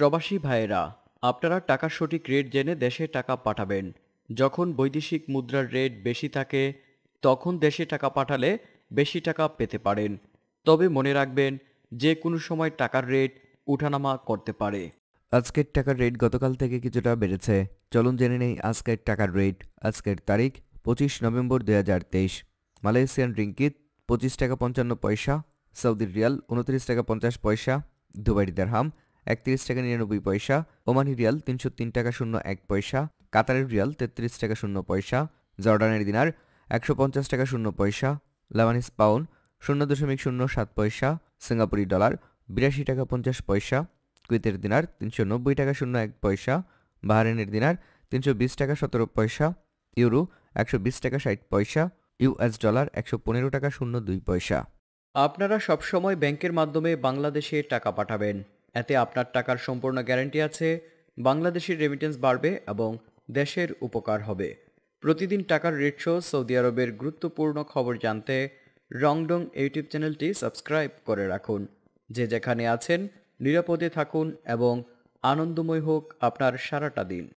প্রবাসী ভাইয়েরা, আপনারা টাকার সঠিক রেট জেনে দেশে টাকা পাঠাবেন। যখন বৈদেশিক মুদ্রার রেট বেশি থাকে, তখন দেশে টাকা পাঠালে বেশি টাকা পেতে পারেন। তবে মনে রাখবেন, যে কোনো সময় টাকার রেট উঠানামা করতে পারে। আজকের টাকার রেট গতকাল থেকে কিছুটা বেড়েছে। চলুন জেনে নেই আজকের টাকার রেট আজকের তারিখ, পঁচিশ নভেম্বর দুই হাজার তেইশ। মালয়েশিয়ান রিঙ্কিত পঁচিশ টাকা পঞ্চান্ন পয়সা সৌদির রিয়াল, উনত্রিশ টাকা পঞ্চাশ পয়সা দুবাইয়ের দারহাম একত্রিশ টাকা নিরানব্বই পয়সা, ওমানি রিয়াল তিনশো তিন টাকা শূন্য এক পয়সা কাতারের রিয়াল তেত্রিশ টাকা শূন্য পয়সা, জর্ডানের দিনার একশো পঞ্চাশ টাকা শূন্য পয়সা লাবানিস পাউন্ড শূন্য দশমিক শূন্য সাত পয়সা, সিঙ্গাপুরি ডলার বিরাশি টাকা পঞ্চাশ পয়সা, কুয়েতের দিনার তিনশো নব্বই টাকা শূন্য এক পয়সা বাহারেনের দিনার তিনশো বিশ টাকা সতেরো পয়সা, ইউরো একশো বিশ টাকা ষাট পয়সা, ইউএস ডলার একশো পনেরো টাকা শূন্য দুই পয়সা। আপনারা সবসময় ব্যাংকের মাধ্যমে বাংলাদেশে টাকা পাঠাবেন। এতে আপনার টাকার সম্পূর্ণ গ্যারান্টি আছে, বাংলাদেশের রেমিটেন্স বাড়বে এবং দেশের উপকার হবে। প্রতিদিন টাকার রেট শো সৌদি আরবের গুরুত্বপূর্ণ খবর জানতে রংডং ইউটিউব চ্যানেলটি সাবস্ক্রাইব করে রাখুন। যে যেখানে আছেন, নিরাপদে থাকুন এবং আনন্দময় হোক আপনার সারাটা দিন।